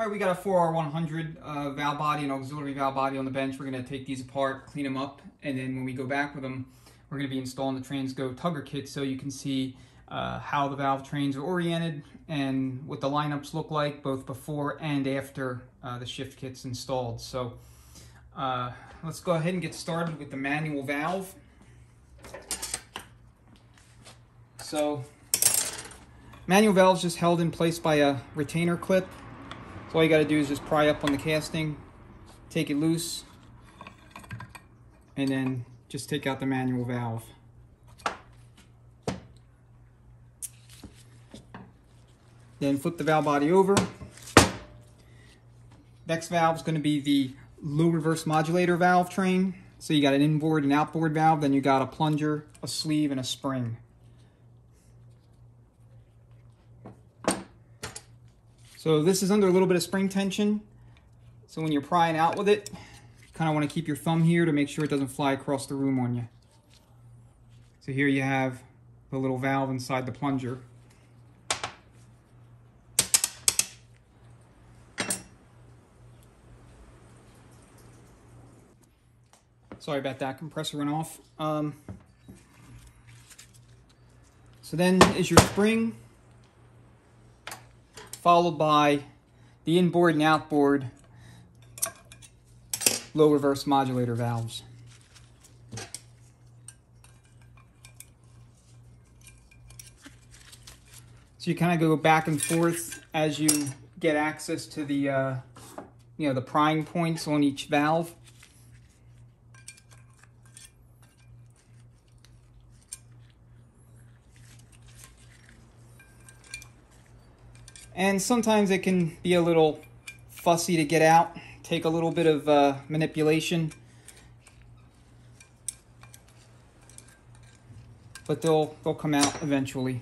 All right, we got a 4R100 uh, valve body and auxiliary valve body on the bench. We're going to take these apart, clean them up, and then when we go back with them, we're going to be installing the Transgo tugger kit so you can see uh, how the valve trains are oriented and what the lineups look like both before and after uh, the shift kit's installed. So uh, let's go ahead and get started with the manual valve. So manual valve is just held in place by a retainer clip. So all you got to do is just pry up on the casting, take it loose, and then just take out the manual valve. Then flip the valve body over. Next valve is going to be the low reverse modulator valve train. So you got an inboard and outboard valve, then you got a plunger, a sleeve, and a spring. So this is under a little bit of spring tension. So when you're prying out with it, you kind of want to keep your thumb here to make sure it doesn't fly across the room on you. So here you have the little valve inside the plunger. Sorry about that, compressor went off. Um, so then is your spring followed by the inboard and outboard low reverse modulator valves. So you kind of go back and forth as you get access to the, uh, you know, the prying points on each valve. And sometimes it can be a little fussy to get out, take a little bit of uh, manipulation. But they'll, they'll come out eventually.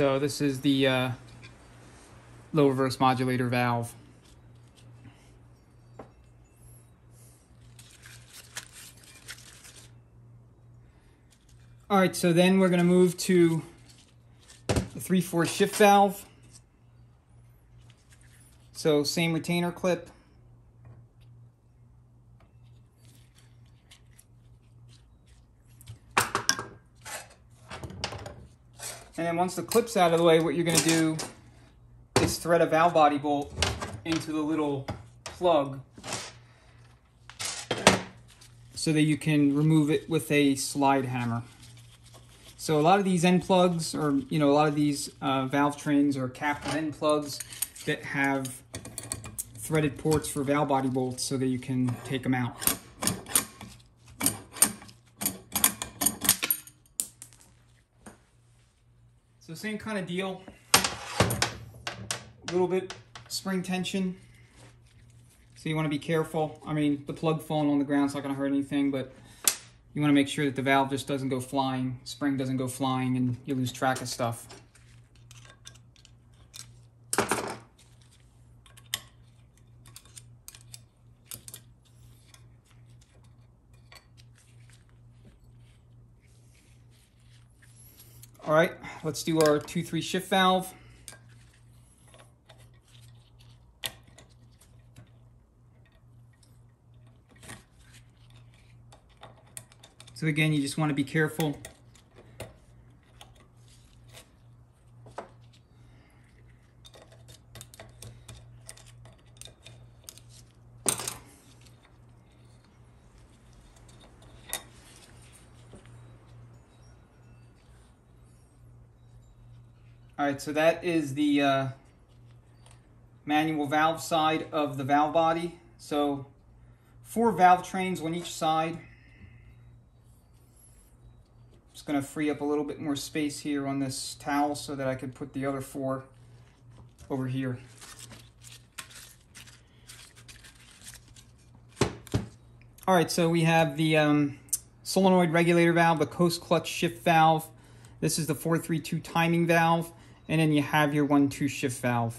So this is the uh, low reverse modulator valve. All right, so then we're gonna move to the 3-4 shift valve. So same retainer clip. And then once the clip's out of the way, what you're gonna do is thread a valve body bolt into the little plug so that you can remove it with a slide hammer. So a lot of these end plugs or, you know, a lot of these uh, valve trains are capped end plugs that have threaded ports for valve body bolts so that you can take them out. So same kind of deal. A little bit spring tension. So you want to be careful. I mean, the plug falling on the ground is not going to hurt anything, but you want to make sure that the valve just doesn't go flying, spring doesn't go flying, and you lose track of stuff. All right, let's do our 2-3 shift valve. So again, you just want to be careful. Right, so that is the uh, manual valve side of the valve body. So four valve trains on each side. Just going to free up a little bit more space here on this towel so that I could put the other four over here. All right, so we have the um, solenoid regulator valve, the coast clutch shift valve. This is the 432 timing valve, and then you have your 1-2 shift valve.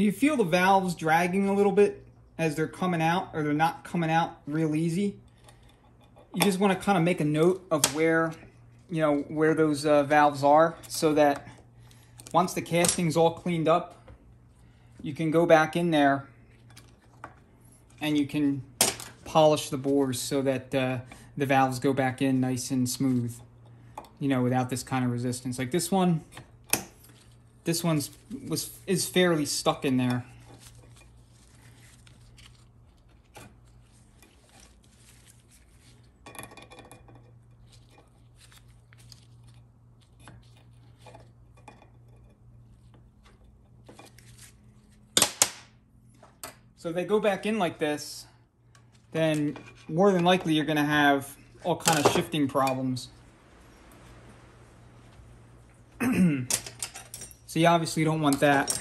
You feel the valves dragging a little bit as they're coming out or they're not coming out real easy. You just want to kind of make a note of where, you know, where those uh, valves are so that once the casting's all cleaned up, you can go back in there and you can polish the bores so that uh, the valves go back in nice and smooth, you know, without this kind of resistance. Like this one, this one's was is fairly stuck in there. So if they go back in like this, then more than likely you're going to have all kind of shifting problems. So you obviously don't want that.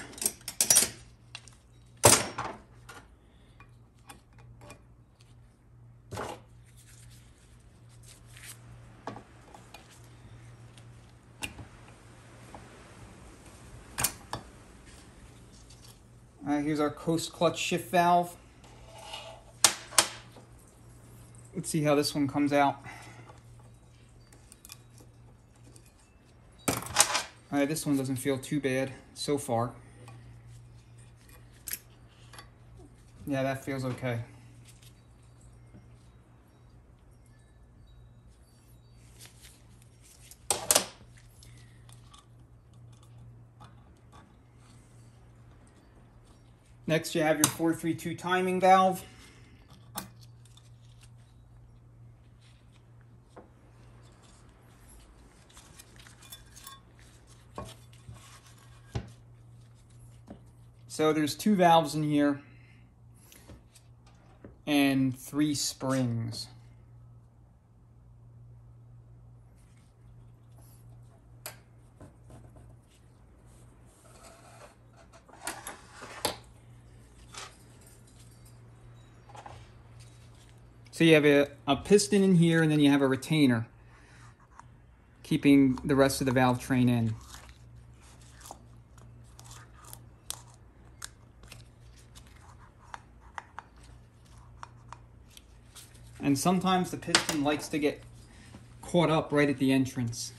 Here's our coast clutch shift valve. Let's see how this one comes out. Right, this one doesn't feel too bad so far. Yeah, that feels okay. Next, you have your 432 timing valve. So there's two valves in here and three springs. So you have a, a piston in here and then you have a retainer keeping the rest of the valve train in. And sometimes the piston likes to get caught up right at the entrance.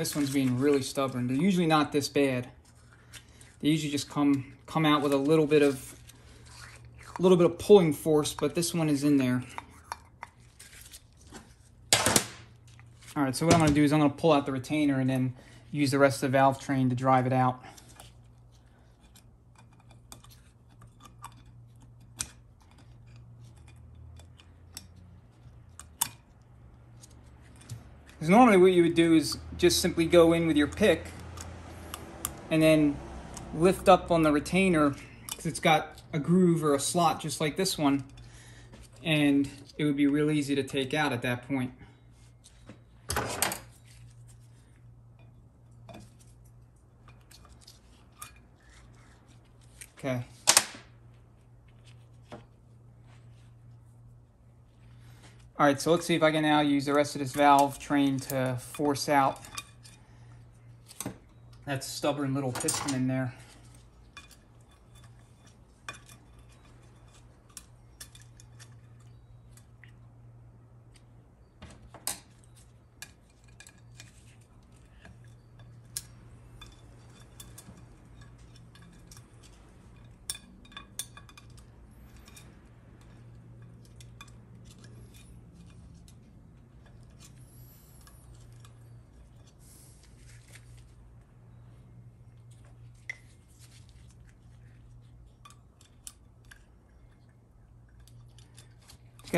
This one's being really stubborn. They're usually not this bad. They usually just come come out with a little bit of a little bit of pulling force, but this one is in there. All right, so what I'm gonna do is I'm gonna pull out the retainer and then use the rest of the valve train to drive it out. Because normally what you would do is just simply go in with your pick and then lift up on the retainer because it's got a groove or a slot just like this one. And it would be real easy to take out at that point. Okay. All right, so let's see if I can now use the rest of this valve train to force out that stubborn little piston in there.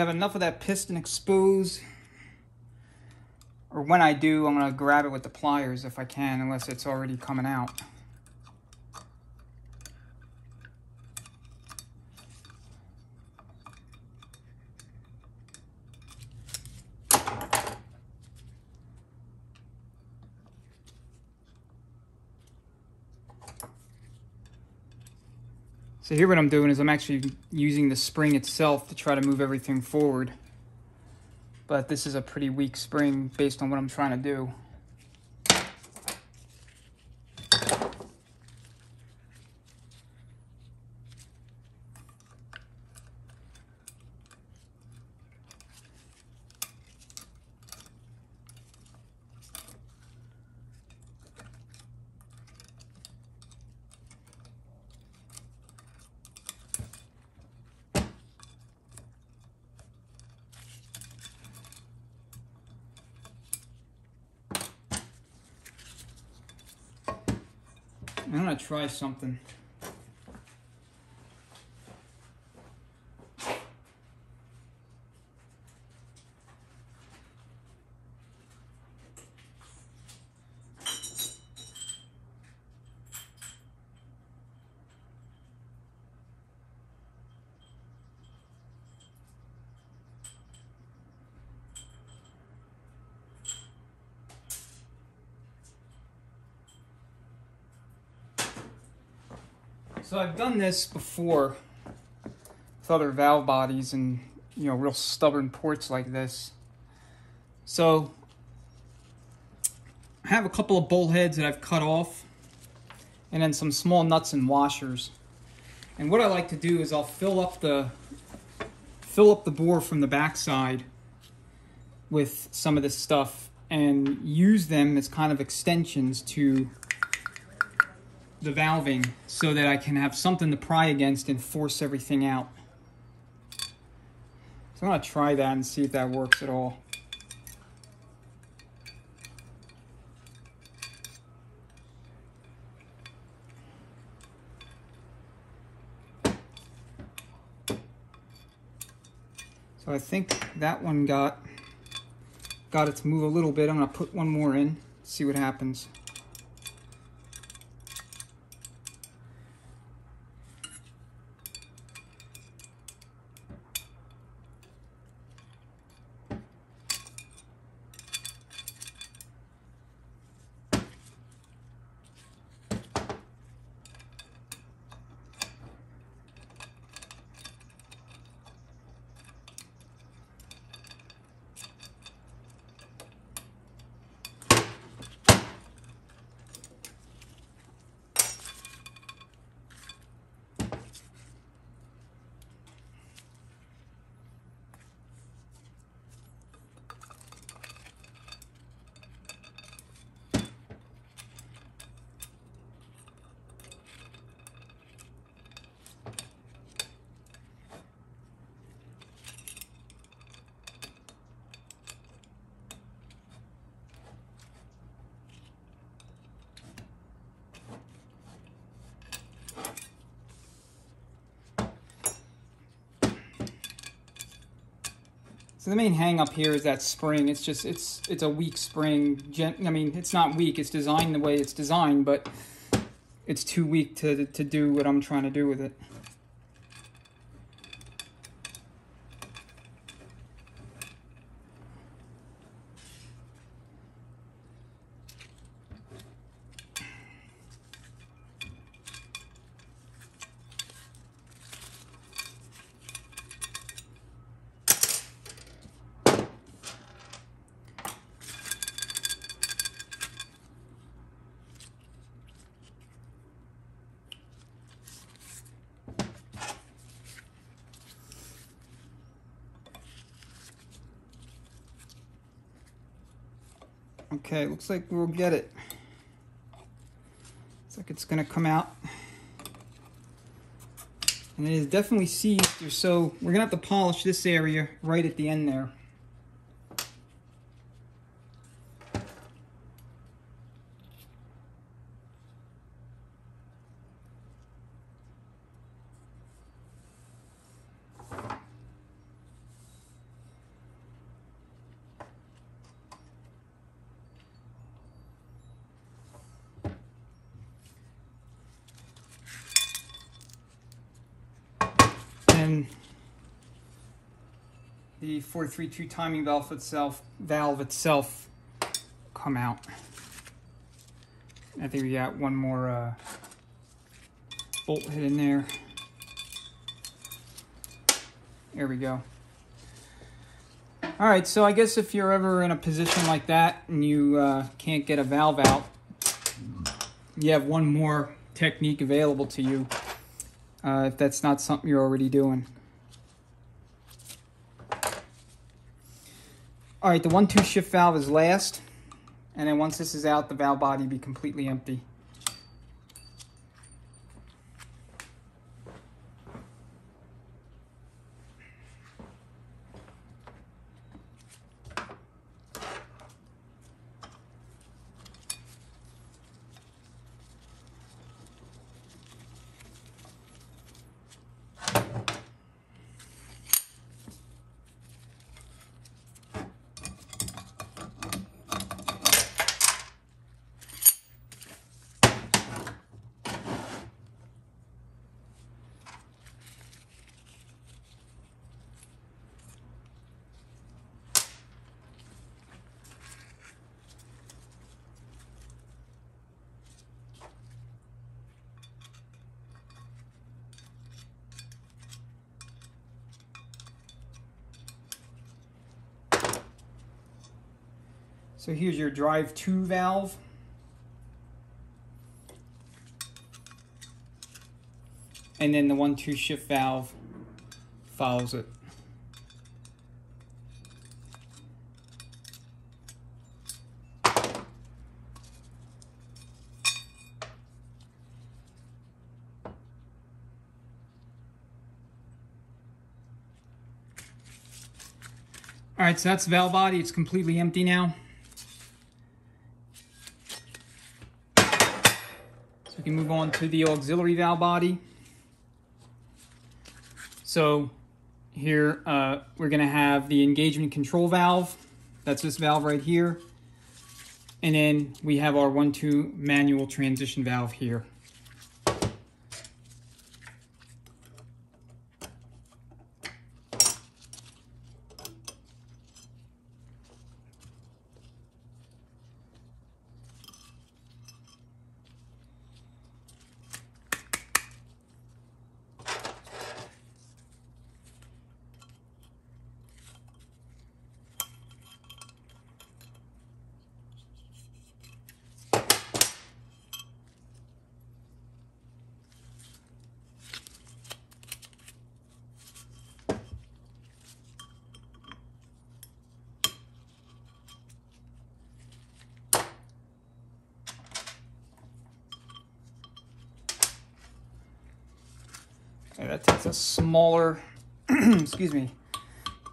Have enough of that piston exposed. Or when I do, I'm going to grab it with the pliers if I can, unless it's already coming out. So here what I'm doing is I'm actually using the spring itself to try to move everything forward. But this is a pretty weak spring based on what I'm trying to do. I'm gonna try something. So I've done this before with other valve bodies and, you know, real stubborn ports like this. So I have a couple of bolt heads that I've cut off and then some small nuts and washers. And what I like to do is I'll fill up the fill up the bore from the backside with some of this stuff and use them as kind of extensions to the valving so that I can have something to pry against and force everything out. So I'm to try that and see if that works at all. So I think that one got got it to move a little bit. I'm to put one more in, see what happens. So the main hang up here is that spring. It's just, it's it's a weak spring. I mean, it's not weak. It's designed the way it's designed, but it's too weak to, to do what I'm trying to do with it. Okay, looks like we'll get it. Looks like it's gonna come out. And it is definitely seized, so we're gonna have to polish this area right at the end there. The 432 timing valve itself valve itself come out. I think we got one more uh, bolt hit in there. There we go. All right, so I guess if you're ever in a position like that and you uh, can't get a valve out, you have one more technique available to you uh, if that's not something you're already doing. All right, the one-two shift valve is last, and then once this is out, the valve body will be completely empty. So here's your drive two valve. And then the one two shift valve follows it. All right, so that's valve body. It's completely empty now. We can move on to the auxiliary valve body. So here uh, we're going to have the engagement control valve. That's this valve right here. And then we have our 1-2 manual transition valve here. That takes a smaller, excuse me,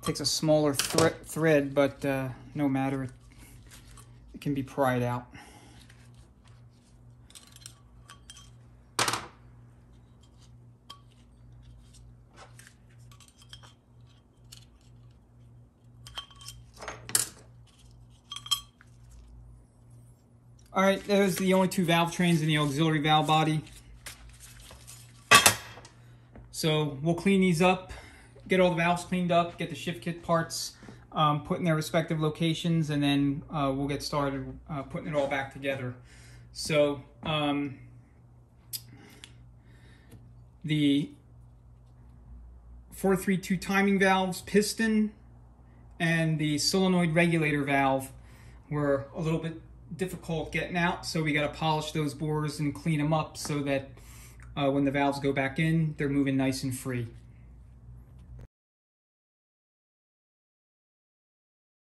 takes a smaller thre thread, but uh, no matter, it, it can be pried out. All right, those are the only two valve trains in the auxiliary valve body. So we'll clean these up, get all the valves cleaned up, get the shift kit parts um, put in their respective locations, and then uh, we'll get started uh, putting it all back together. So um, the 432 timing valves piston and the solenoid regulator valve were a little bit difficult getting out, so we got to polish those bores and clean them up so that uh, when the valves go back in, they're moving nice and free.